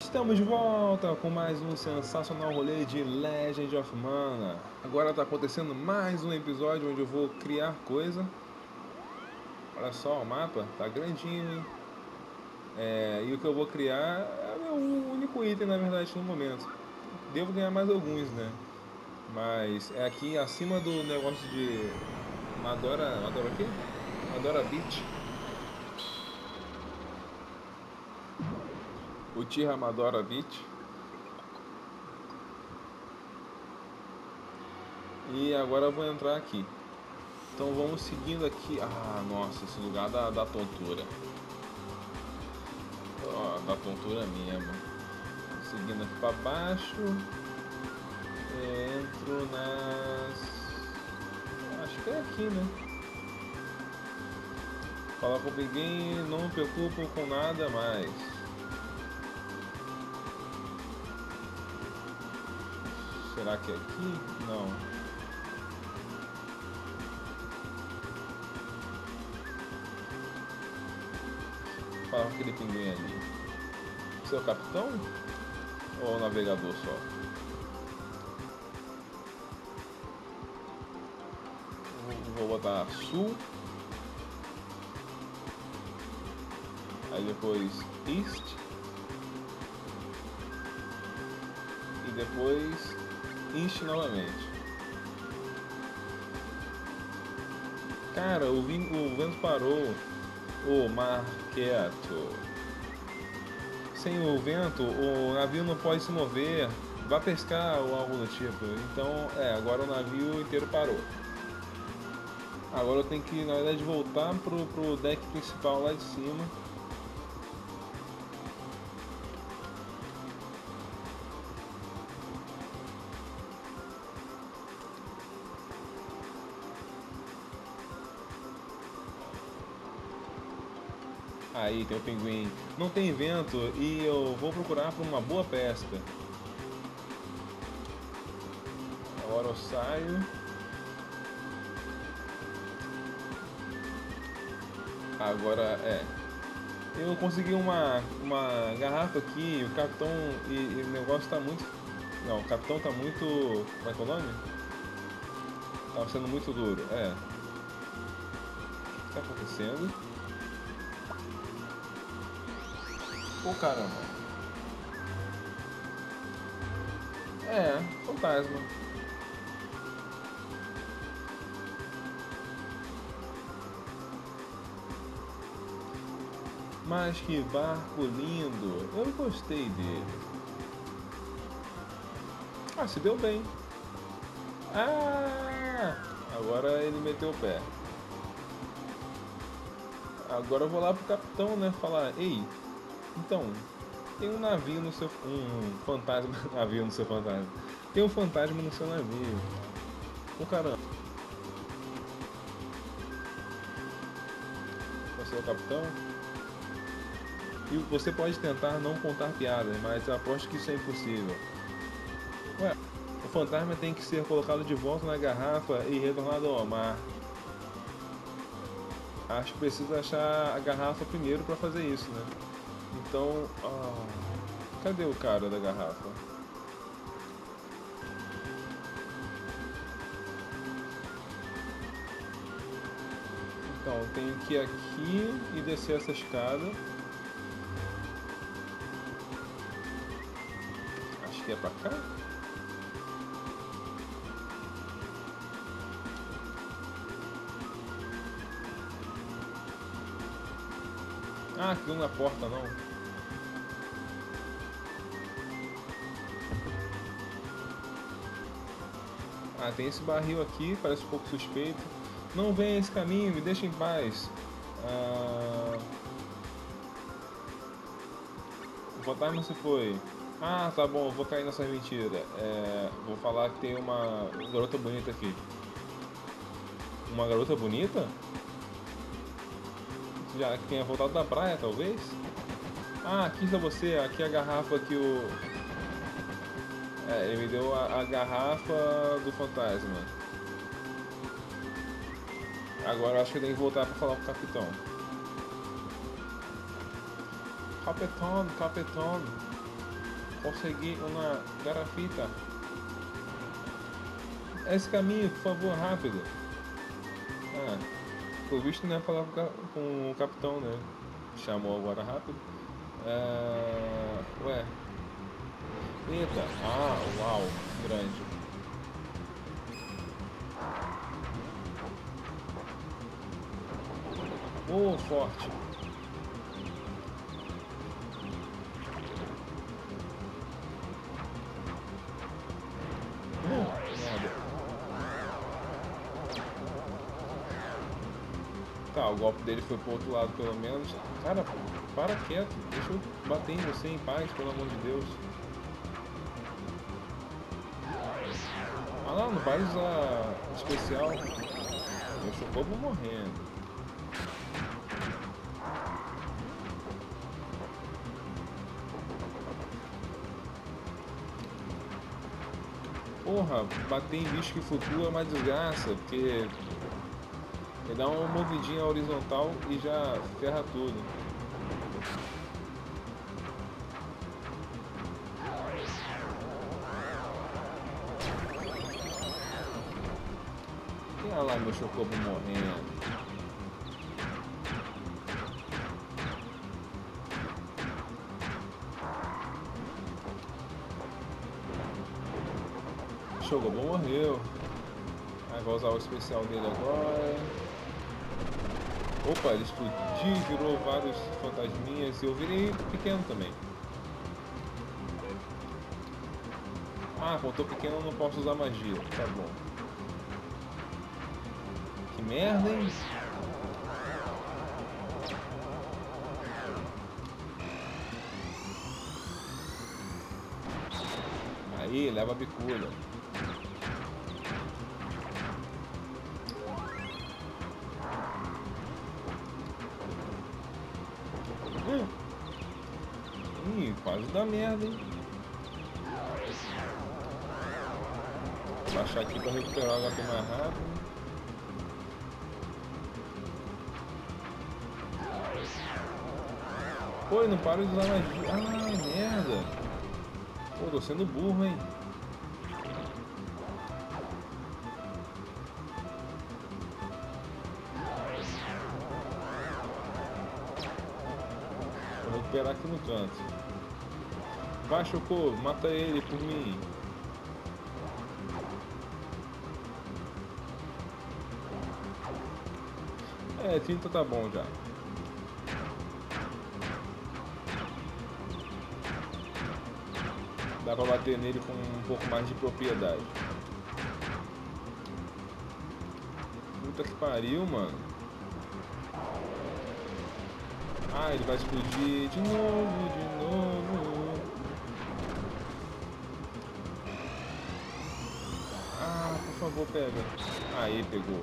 Estamos de volta com mais um sensacional rolê de Legend of Mana. Agora está acontecendo mais um episódio onde eu vou criar coisa. Olha só o mapa, tá grandinho, hein? É, e o que eu vou criar é o meu único item, na verdade, no momento. Devo ganhar mais alguns, né? Mas é aqui acima do negócio de Madora. Madora o quê? Madora Beach. O Tira Madora Beach. E agora eu vou entrar aqui. Então vamos seguindo aqui. Ah, nossa, esse lugar da, da tontura. Ó, da tontura mesmo. Seguindo aqui pra baixo entro nas. Acho que é aqui, né? Fala com ninguém, não me preocupo com nada mais. Será que é aqui? Não. Fala com aquele pinguim ali. Seu capitão? Ou o navegador só? Botar sul. Aí depois east. E depois east novamente. Cara, o, o vento parou. O mar quieto. Sem o vento, o navio não pode se mover. Vá pescar ou algo do tipo. Então, é, agora o navio inteiro parou. Agora eu tenho que, na verdade, voltar pro, pro deck principal lá de cima. Aí tem o pinguim. Não tem vento e eu vou procurar por uma boa pesca. Agora eu saio. Agora é. Eu consegui uma, uma garrafa aqui, o capitão. E, e o negócio tá muito. Não, o capitão tá muito. Como é que é o nome? Tá sendo muito duro, é. O que tá acontecendo? Ô oh, caramba. É, fantasma. Mas que barco lindo! Eu gostei dele. Ah, se deu bem. Ah! Agora ele meteu o pé. Agora eu vou lá pro capitão, né? Falar, ei, então, tem um navio no seu. um fantasma. navio no seu fantasma. Tem um fantasma no seu navio. O caramba. Você é o capitão? E você pode tentar não contar piadas, mas aposto que isso é impossível. Ué, o fantasma tem que ser colocado de volta na garrafa e retornado ao mar. Acho que preciso achar a garrafa primeiro para fazer isso, né? Então, cadê o cara da garrafa? Então, tenho que ir aqui e descer essa escada. Que é pra cá? Ah, aqui não é porta não. Ah, tem esse barril aqui, parece um pouco suspeito. Não venha esse caminho, me deixa em paz. Ah... O fantasma se foi. Ah, tá bom, vou cair nessa mentira. É, vou falar que tem uma garota bonita aqui. Uma garota bonita? Já que tenha voltado da praia, talvez? Ah, aqui está você, aqui é a garrafa que o. É, ele me deu a, a garrafa do fantasma. Agora eu acho que eu tenho que voltar pra falar com o capitão. Capitão, capitão. Consegui uma garrafita. Esse caminho, por favor, rápido. Ah, o visto não é falar com o capitão, né? Chamou agora rápido. Ah, ué. Eita. Ah, uau. Grande. Oh, forte. Golpe dele foi pro outro lado pelo menos. Cara, para quieto. Deixa eu bater em você em paz, pelo amor de Deus. Ah lá, não vai usar especial. Meu chocobo morrendo. Porra, bater em bicho que flutua é uma desgraça, porque ele dá uma movidinha horizontal e já ferra tudo. Olha lá meu chocobo morrendo. Chocobo morreu. Aí usar o especial dele agora. Opa, ele explodiu, virou vários fantasminhas e eu virei pequeno também. Ah, voltou pequeno, eu não posso usar magia. Tá bom. Que merda, hein? Aí, leva a bicuda. Quase dá merda, hein? Vou baixar aqui pra recuperar o HP mais rápido. Pô, não para de usar magia. Ah, merda. Pô, tô sendo burro, hein? Vou recuperar aqui no canto. Vai, Chocô, mata ele por mim. É, 30 tá bom já. Dá pra bater nele com um pouco mais de propriedade. Puta que pariu, mano. Ah, ele vai explodir de novo, de novo. Ah, por favor, pega. Aí, pegou.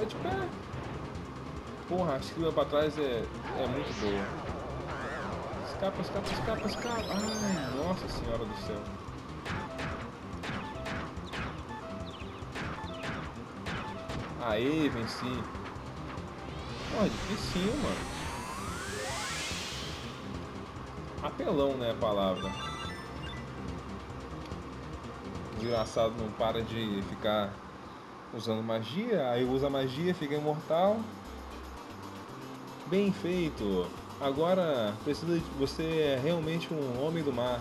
É de pé. Porra, a esquiva pra trás é, é muito boa. Escapa, escapa, escapa, escapa. Ai, nossa senhora do céu. Aê, venci. Porra, difícil, mano. Apelão, né, a palavra. O desgraçado não para de ficar usando magia, aí usa magia, fica imortal. Bem feito. Agora precisa de você é realmente um homem do mar.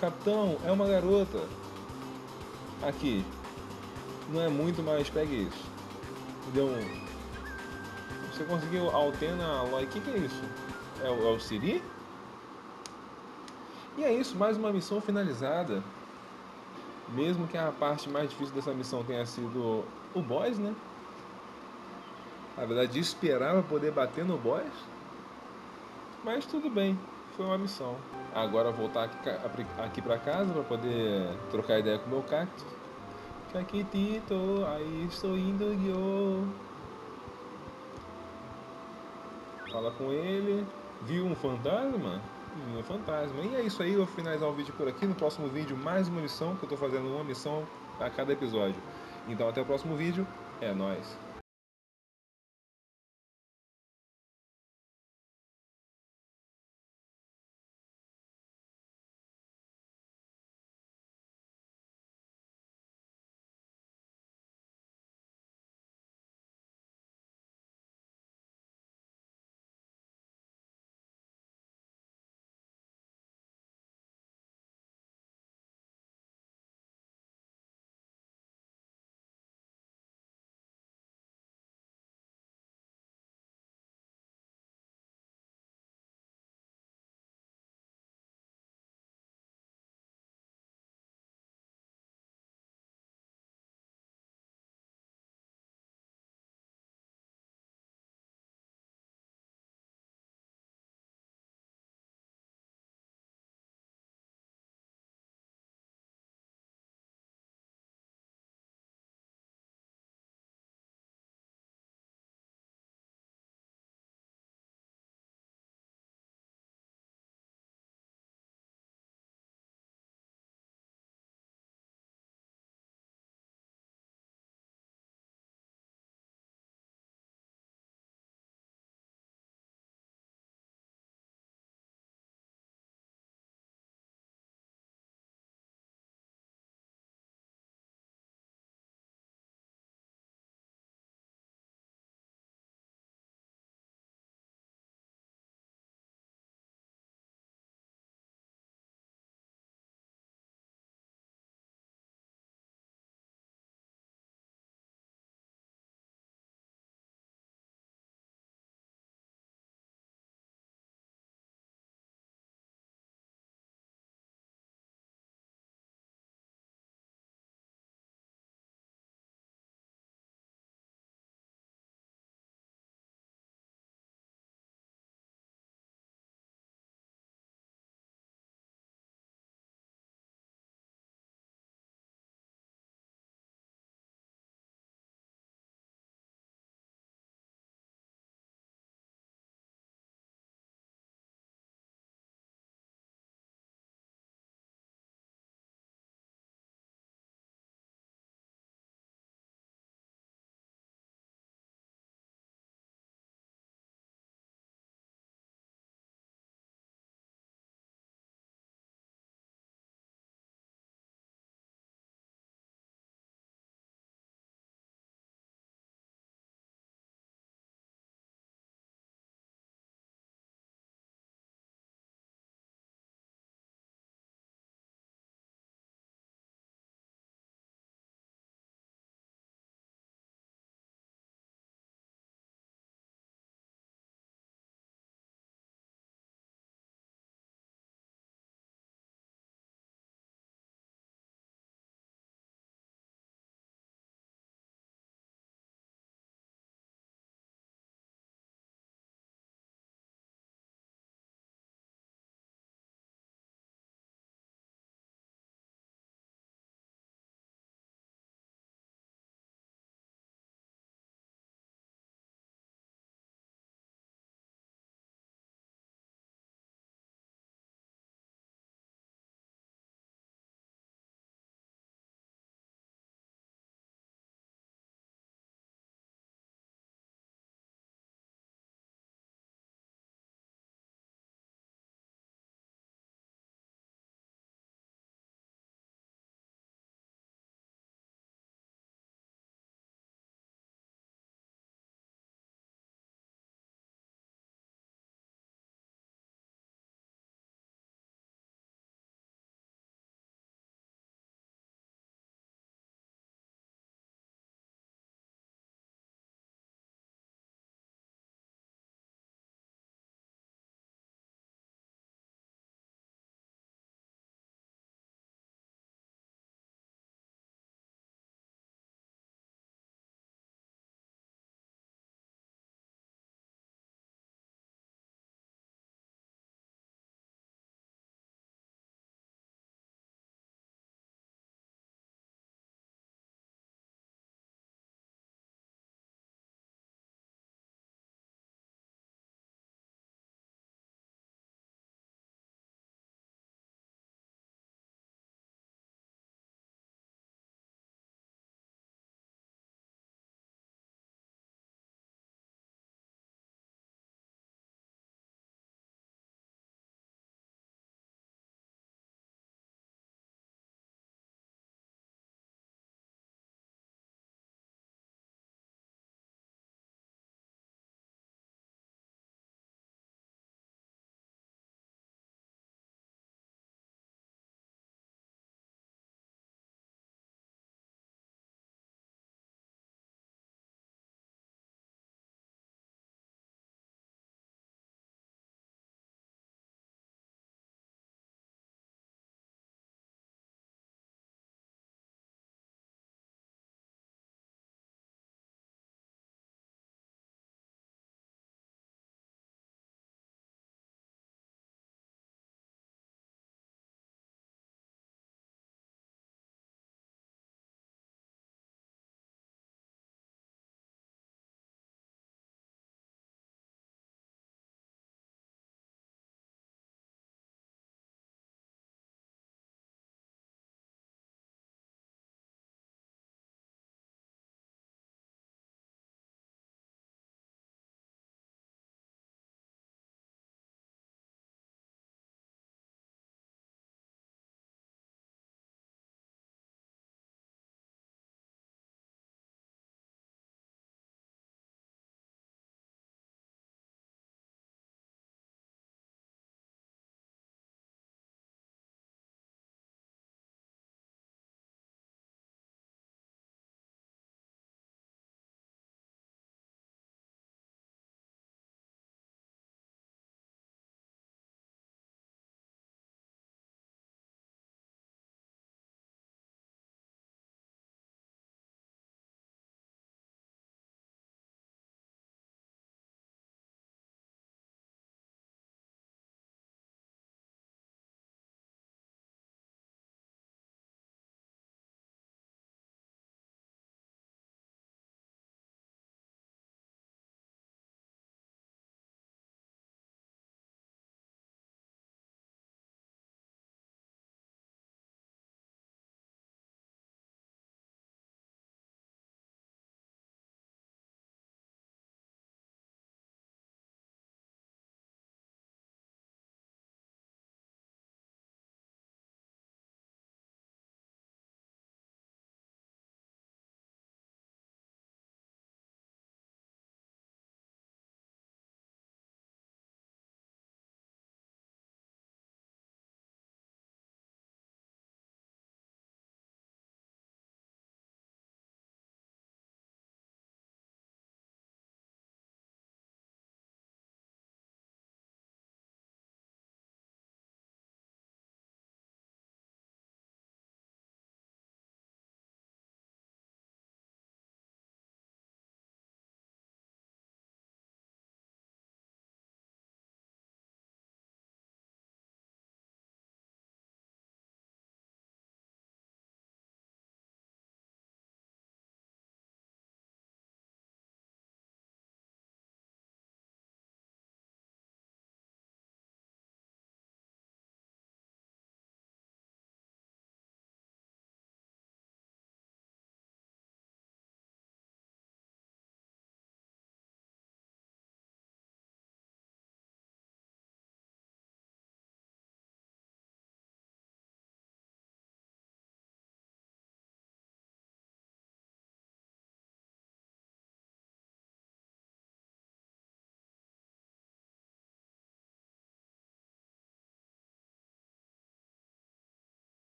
Capitão, é uma garota. Aqui. Não é muito, mas pegue isso. Deu um. Você conseguiu Altena Aloy. O que, que é isso? É o, é o Siri? E é isso, mais uma missão finalizada. Mesmo que a parte mais difícil dessa missão tenha sido o boss, né? Na verdade, esperava poder bater no boss. Mas tudo bem, foi uma missão. Agora voltar aqui, aqui pra casa para poder trocar ideia com o meu cacto. Caquitito, aí estou indo eu. Fala com ele. Viu um fantasma? Vinha fantasma. E é isso aí, eu vou finalizar o vídeo por aqui. No próximo vídeo, mais uma missão, que eu tô fazendo uma missão a cada episódio. Então até o próximo vídeo. É nóis.